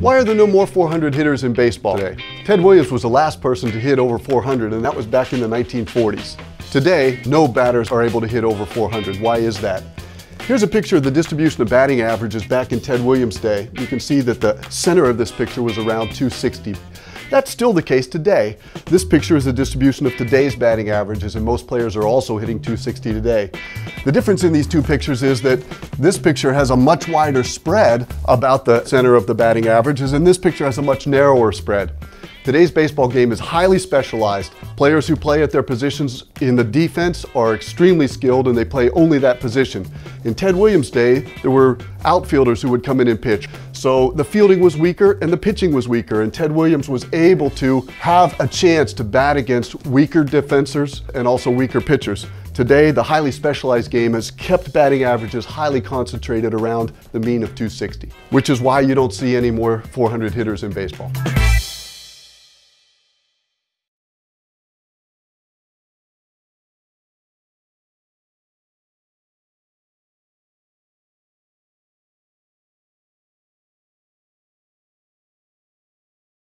Why are there no more 400 hitters in baseball today? Ted Williams was the last person to hit over 400, and that was back in the 1940s. Today, no batters are able to hit over 400. Why is that? Here's a picture of the distribution of batting averages back in Ted Williams' day. You can see that the center of this picture was around 260. That's still the case today. This picture is a distribution of today's batting averages, and most players are also hitting 260 today. The difference in these two pictures is that this picture has a much wider spread about the center of the batting averages, and this picture has a much narrower spread. Today's baseball game is highly specialized. Players who play at their positions in the defense are extremely skilled and they play only that position. In Ted Williams' day, there were outfielders who would come in and pitch. So the fielding was weaker and the pitching was weaker, and Ted Williams was able to have a chance to bat against weaker defenders and also weaker pitchers. Today, the highly specialized game has kept batting averages highly concentrated around the mean of 260, which is why you don't see any more 400 hitters in baseball.